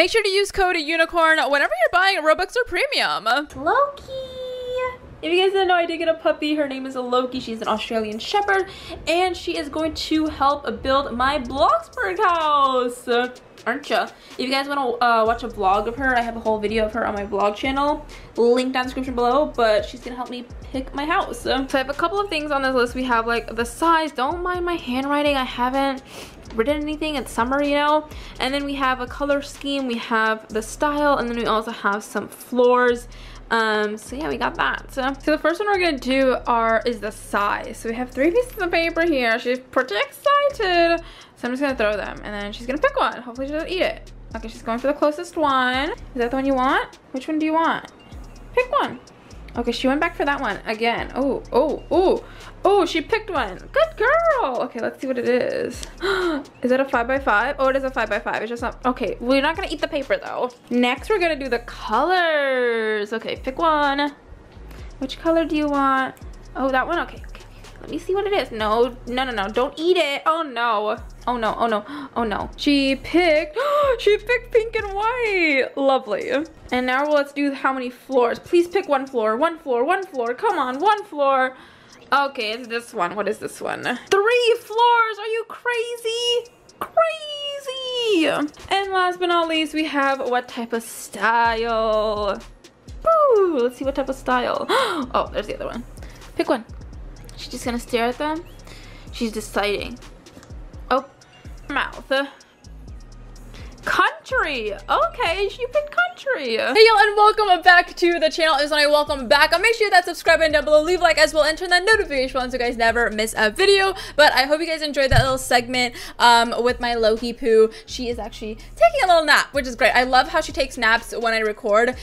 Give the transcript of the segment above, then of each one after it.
Make sure to use code UNICORN whenever you're buying Robux or Premium. Loki. If you guys didn't know, I did get a puppy. Her name is Loki. She's an Australian Shepherd, and she is going to help build my Bloxburg house. Aren't ya? If you guys want to uh, watch a vlog of her, I have a whole video of her on my vlog channel. Link down in description below, but she's to help me pick my house. So I have a couple of things on this list. We have like the size. Don't mind my handwriting. I haven't written anything. It's summer, you know? And then we have a color scheme. We have the style, and then we also have some floors. Um, so yeah, we got that. So, so the first one we're gonna do are is the size. So we have three pieces of paper here. She's pretty excited. So I'm just gonna throw them and then she's gonna pick one. Hopefully she doesn't eat it. Okay, she's going for the closest one. Is that the one you want? Which one do you want? Pick one. Okay, she went back for that one again. Oh, oh, oh, oh, she picked one. Good girl. Okay, let's see what it is. is that a five by five? Oh, it is a five by five. It's just not, okay, we're not gonna eat the paper though. Next, we're gonna do the colors. Okay, pick one. Which color do you want? Oh, that one, okay. Let me see what it is. No, no, no, no, don't eat it. Oh no. Oh no, oh no, oh no. She picked, she picked pink and white. Lovely. And now let's do how many floors. Please pick one floor, one floor, one floor. Come on, one floor. Okay, it's this one. What is this one? Three floors. Are you crazy? Crazy. And last but not least, we have what type of style. Ooh, let's see what type of style. Oh, there's the other one. Pick one. She's just gonna stare at them. She's deciding. Oh, mouth. Country. Okay, she picked country. Hey y'all, and welcome back to the channel. Is when I welcome back. I'll make sure that subscribe button down below, leave a like as well, and turn that notification on so you guys never miss a video. But I hope you guys enjoyed that little segment um, with my Loki poo. She is actually taking a little nap, which is great. I love how she takes naps when I record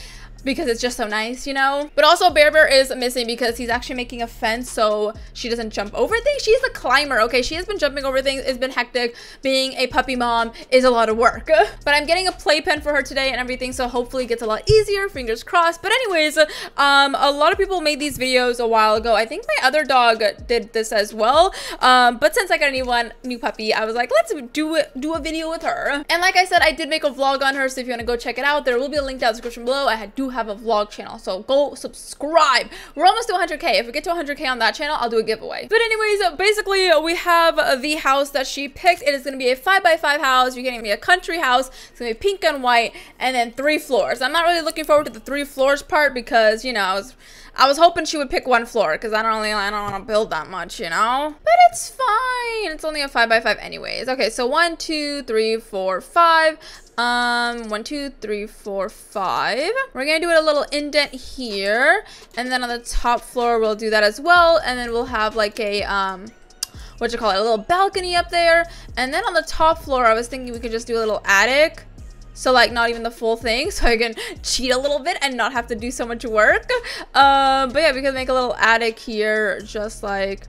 because it's just so nice, you know? But also Bear Bear is missing because he's actually making a fence so she doesn't jump over things. She's a climber, okay? She has been jumping over things. It's been hectic. Being a puppy mom is a lot of work. But I'm getting a playpen for her today and everything, so hopefully it gets a lot easier, fingers crossed. But anyways, um, a lot of people made these videos a while ago. I think my other dog did this as well. Um, but since I got a new one, new puppy, I was like, let's do it, do a video with her. And like I said, I did make a vlog on her, so if you want to go check it out, there will be a link down in the description below. I have a vlog channel, so go subscribe. We're almost to 100k. If we get to 100k on that channel, I'll do a giveaway. But anyways, uh, basically, uh, we have uh, the house that she picked. It is going to be a 5x5 house. You're getting me a country house. It's going to be pink and white, and then three floors. I'm not really looking forward to the three floors part because, you know, I was I was hoping she would pick one floor because I don't really I don't want to build that much, you know? But it's fine. It's only a 5x5 anyways. Okay, so one, two, three, four, five. Um, one, two, three, four, five. We're gonna do it a little indent here. And then on the top floor, we'll do that as well. And then we'll have like a, um, what you call it, a little balcony up there. And then on the top floor, I was thinking we could just do a little attic. So like not even the full thing so I can cheat a little bit and not have to do so much work. Um, but yeah, we can make a little attic here just like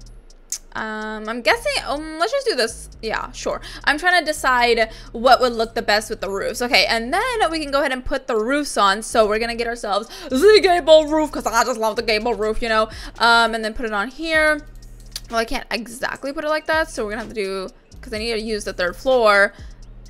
um, I'm guessing, um, let's just do this. Yeah, sure. I'm trying to decide what would look the best with the roofs. Okay, and then we can go ahead and put the roofs on. So we're going to get ourselves the gable roof because I just love the gable roof, you know. Um, and then put it on here. Well, I can't exactly put it like that. So we're going to have to do, because I need to use the third floor.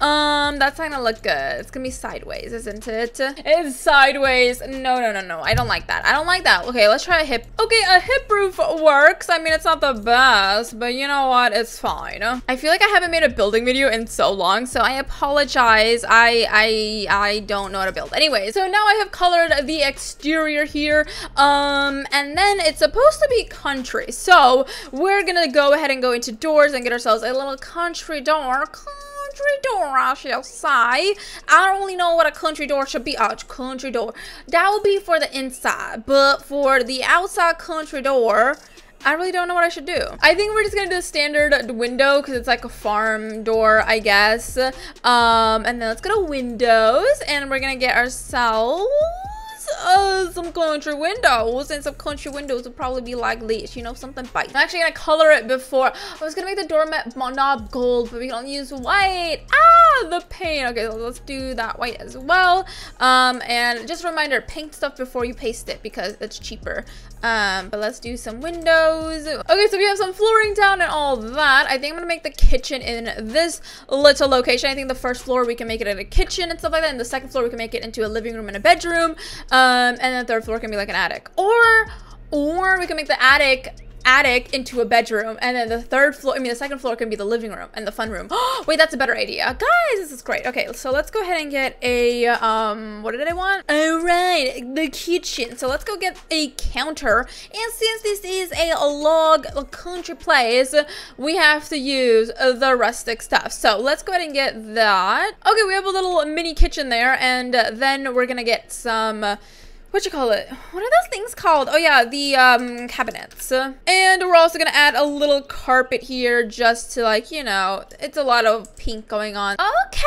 Um, that's not gonna look good. It's gonna be sideways, isn't it? It's sideways. No, no, no, no. I don't like that. I don't like that. Okay, let's try a hip. Okay, a hip roof works. I mean, it's not the best, but you know what? It's fine. I feel like I haven't made a building video in so long, so I apologize. I, I, I don't know how to build. Anyway, so now I have colored the exterior here. Um, and then it's supposed to be country. So we're gonna go ahead and go into doors and get ourselves a little country door country door, I shall say. I don't really know what a country door should be. A country door. That would be for the inside. But for the outside country door, I really don't know what I should do. I think we're just gonna do a standard window because it's like a farm door, I guess. Um, and then let's go to windows and we're gonna get ourselves uh, some country windows, and some country windows would probably be like this, you know, something white. I'm actually gonna color it before. I was gonna make the doormat knob gold, but we can use white. Ah, the paint. Okay, let's do that white as well. Um, and just a reminder, paint stuff before you paste it because it's cheaper. Um, but let's do some windows. Okay, so we have some flooring down and all that. I think I'm gonna make the kitchen in this little location. I think the first floor we can make it in a kitchen and stuff like that. And the second floor we can make it into a living room and a bedroom. Um, Um, and the third floor can be like an attic. Or, or we can make the attic attic into a bedroom and then the third floor i mean the second floor can be the living room and the fun room. Wait that's a better idea. Guys this is great. Okay so let's go ahead and get a um what did i want? All right the kitchen. So let's go get a counter. And since this is a log country place we have to use the rustic stuff. So let's go ahead and get that. Okay we have a little mini kitchen there and then we're gonna get some what you call it? What are those things called? Oh yeah, the um, cabinets. And we're also gonna add a little carpet here just to like, you know, it's a lot of pink going on. Okay,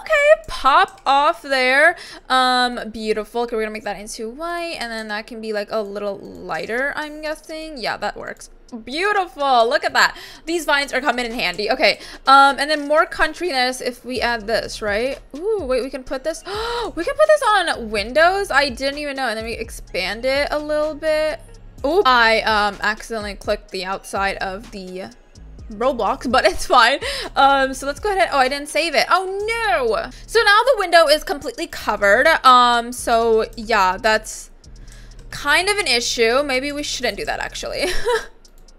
okay, pop off there. Um, beautiful. Okay, we're gonna make that into white and then that can be like a little lighter, I'm guessing. Yeah, that works. Beautiful. Look at that. These vines are coming in handy. Okay. Um, and then more countryness if we add this, right? Ooh, wait, we can put this. we can put this on windows. I didn't even know. And then we expand it a little bit. Ooh, I um accidentally clicked the outside of the Roblox, but it's fine. Um, so let's go ahead. Oh, I didn't save it. Oh no. So now the window is completely covered. Um, so yeah, that's kind of an issue. Maybe we shouldn't do that actually.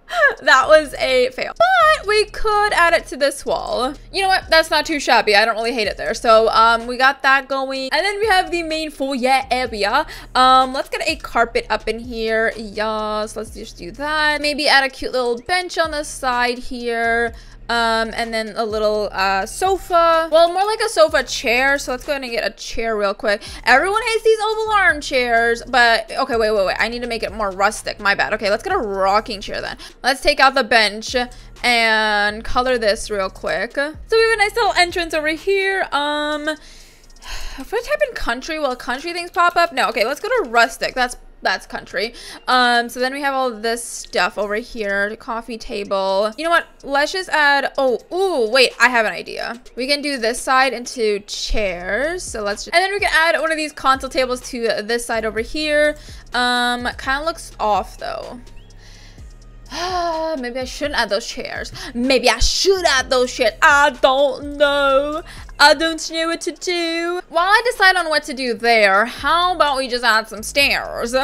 that was a fail. But we could add it to this wall. You know what? That's not too shabby. I don't really hate it there. So um, we got that going. And then we have the main foyer area. Um, let's get a carpet up in here. Yes, let's just do that. Maybe add a cute little bench on the side here. Um, and then a little uh, sofa. Well, more like a sofa chair. So let's go ahead and get a chair real quick. Everyone hates these oval armchairs, but okay, wait, wait, wait. I need to make it more rustic. My bad. Okay, let's get a rocking chair then. Let's take out the bench and color this real quick. So we have a nice little entrance over here. Um, if I type in country, will country things pop up? No. Okay, let's go to rustic. That's that's country. Um, so then we have all this stuff over here, the coffee table. You know what? Let's just add, oh, ooh, wait, I have an idea. We can do this side into chairs. So let's just, and then we can add one of these console tables to this side over here. Um, kind of looks off though. Maybe I shouldn't add those chairs. Maybe I should add those chairs. I don't know. I don't know what to do. While I decide on what to do there, how about we just add some stairs?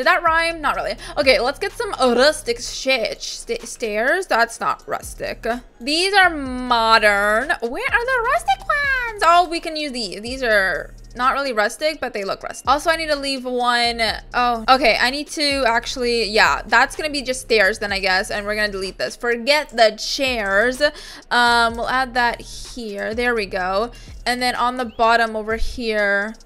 Did that rhyme? Not really. Okay, let's get some rustic shit. St stairs? That's not rustic. These are modern. Where are the rustic ones? Oh, we can use these. These are not really rustic, but they look rustic. Also, I need to leave one. Oh, okay. I need to actually, yeah, that's going to be just stairs then, I guess. And we're going to delete this. Forget the chairs. Um, we'll add that here. There we go. And then on the bottom over here,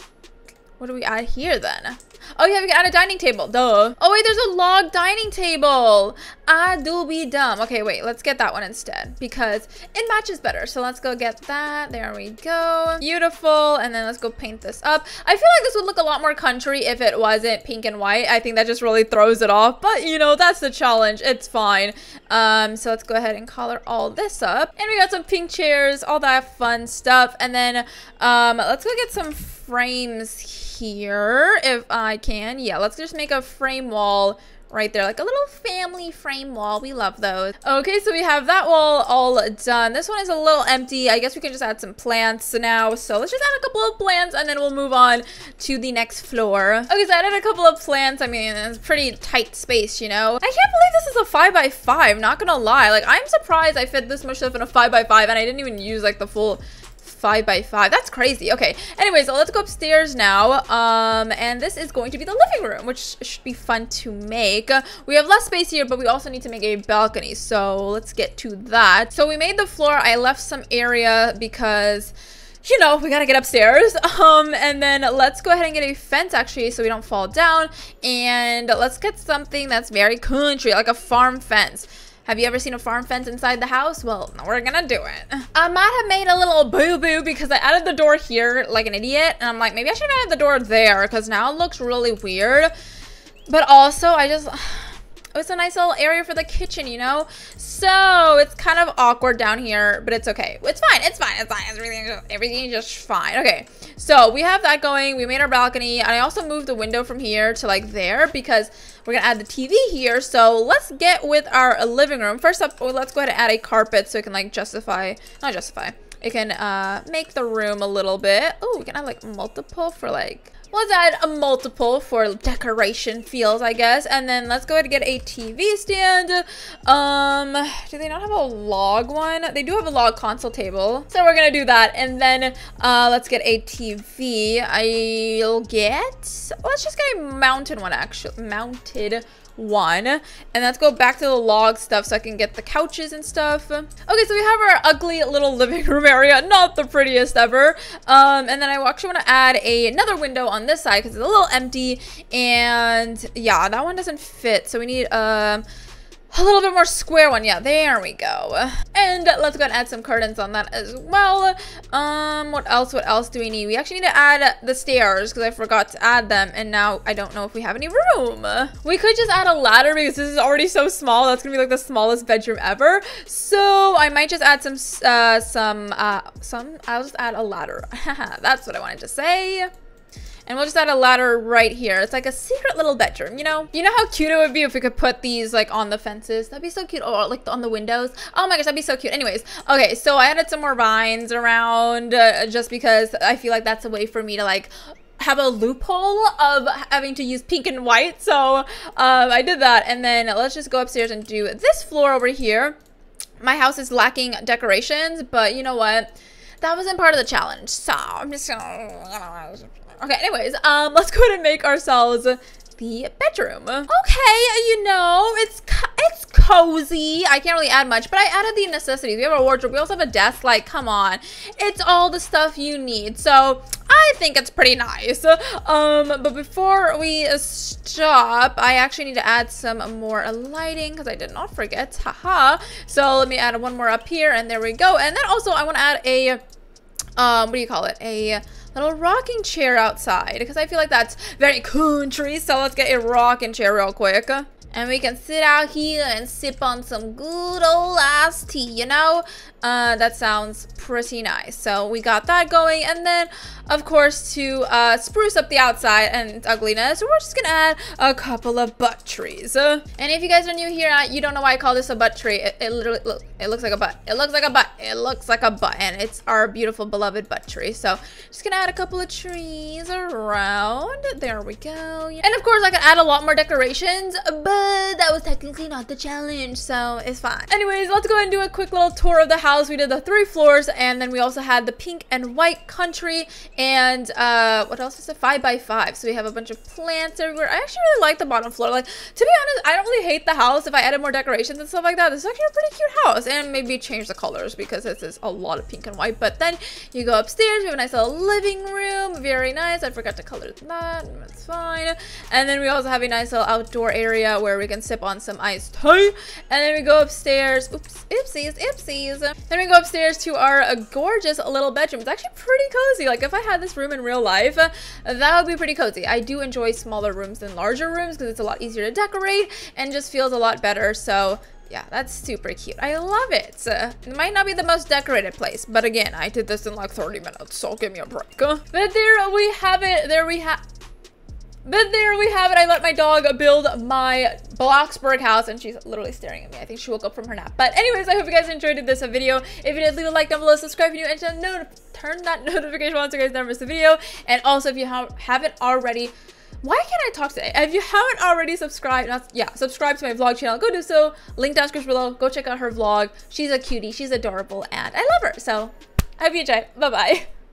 what do we add here then? Oh yeah, we can add a dining table. Duh. Oh wait, there's a log dining table. I do be dumb. Okay, wait, let's get that one instead because it matches better. So let's go get that. There we go. Beautiful. And then let's go paint this up. I feel like this would look a lot more country if it wasn't pink and white. I think that just really throws it off. But you know, that's the challenge. It's fine. Um, so let's go ahead and color all this up. And we got some pink chairs, all that fun stuff. And then um, let's go get some frames here if I can. Yeah, let's just make a frame wall right there like a little family frame wall. We love those. Okay so we have that wall all done. This one is a little empty. I guess we can just add some plants now. So let's just add a couple of plants and then we'll move on to the next floor. Okay so i added a couple of plants. I mean it's pretty tight space you know? I can't believe this is a five by five not gonna lie. Like i'm surprised i fit this much stuff in a five by five and i didn't even use like the full five by five. That's crazy. Okay. Anyways, so let's go upstairs now. Um, and this is going to be the living room, which should be fun to make. We have less space here, but we also need to make a balcony. So let's get to that. So we made the floor. I left some area because you know, we gotta get upstairs. Um, and then let's go ahead and get a fence actually so we don't fall down. And let's get something that's very country, like a farm fence. Have you ever seen a farm fence inside the house? Well, we're gonna do it. I might have made a little boo-boo because I added the door here like an idiot. And I'm like, maybe I should have added the door there because now it looks really weird. But also, I just... It's a nice little area for the kitchen, you know? So, it's kind of awkward down here, but it's okay. It's fine, it's fine, it's fine. Everything, everything is just fine. Okay, so we have that going. We made our balcony, and I also moved the window from here to like there because we're gonna add the TV here. So let's get with our living room. First up, let's go ahead and add a carpet so it can like justify, not justify, it can uh, make the room a little bit. Oh, we can add like multiple for like Let's add a multiple for decoration feels, I guess. And then let's go ahead and get a TV stand. Um, do they not have a log one? They do have a log console table. So we're gonna do that. And then uh, let's get a TV. I'll get, let's just get a mounted one actually. Mounted one. And let's go back to the log stuff so I can get the couches and stuff. Okay, so we have our ugly little living room area. Not the prettiest ever. Um, and then I actually want to add a, another window on this side because it's a little empty. And yeah, that one doesn't fit. So we need... Um, a little bit more square one. Yeah, there we go. And let's go and add some curtains on that as well. Um, what else? What else do we need? We actually need to add the stairs because I forgot to add them. And now I don't know if we have any room. We could just add a ladder because this is already so small. That's going to be like the smallest bedroom ever. So I might just add some, uh, some, uh, some, I'll just add a ladder. That's what I wanted to say. And we'll just add a ladder right here. It's like a secret little bedroom, you know? You know how cute it would be if we could put these like on the fences? That'd be so cute. Or like on the windows. Oh my gosh, that'd be so cute. Anyways, okay, so I added some more vines around uh, just because I feel like that's a way for me to like have a loophole of having to use pink and white. So um, I did that. And then let's just go upstairs and do this floor over here. My house is lacking decorations, but you know what? That wasn't part of the challenge. So I'm just gonna Okay, anyways, um, let's go ahead and make ourselves the bedroom. Okay, you know, it's it's cozy. I can't really add much, but I added the necessities. We have a wardrobe. We also have a desk. Like, come on. It's all the stuff you need. So, I think it's pretty nice. Um, but before we stop, I actually need to add some more lighting because I did not forget. Haha. So, let me add one more up here, and there we go. And then also, I want to add a, um, what do you call it? A little rocking chair outside because I feel like that's very country. So let's get a rocking chair real quick. And we can sit out here and sip on some good old iced tea, you know? Uh, that sounds pretty nice. So we got that going. And then, of course, to uh, spruce up the outside and ugliness, we're just going to add a couple of butt trees. Uh, and if you guys are new here, uh, you don't know why I call this a butt tree. It, it literally, look, it looks like a butt. It looks like a butt. It looks like a butt. And it's our beautiful, beloved butt tree. So just going to add a couple of trees around. There we go. And of course, I could add a lot more decorations, but that was technically not the challenge. So it's fine. Anyways, let's go and do a quick little tour of the house house. We did the three floors, and then we also had the pink and white country, and uh, what else is it? Five by five. So we have a bunch of plants everywhere. I actually really like the bottom floor. Like, to be honest, I don't really hate the house. If I added more decorations and stuff like that, this is actually a pretty cute house. And maybe change the colors because this is a lot of pink and white. But then you go upstairs, we have a nice little living room. Very nice. I forgot to color that. That's fine. And then we also have a nice little outdoor area where we can sip on some iced tea. And then we go upstairs. Oops, oopsies, oopsies. Then we go upstairs to our uh, gorgeous little bedroom. It's actually pretty cozy. Like if I had this room in real life, uh, that would be pretty cozy. I do enjoy smaller rooms than larger rooms because it's a lot easier to decorate and just feels a lot better. So yeah, that's super cute. I love it. Uh, it might not be the most decorated place, but again, I did this in like 30 minutes, so give me a break. But there we have it. There we have but there we have it. I let my dog build my Bloxburg house and she's literally staring at me. I think she woke up from her nap. But anyways, I hope you guys enjoyed this video. If you did, leave a like down below, subscribe if you're new, and turn that notification on so you guys never miss a video. And also, if you ha haven't already, why can't I talk today? If you haven't already subscribed, not, yeah, subscribe to my vlog channel, go do so. Link down description below. Go check out her vlog. She's a cutie. She's adorable, and I love her. So, I hope you enjoy. Bye-bye.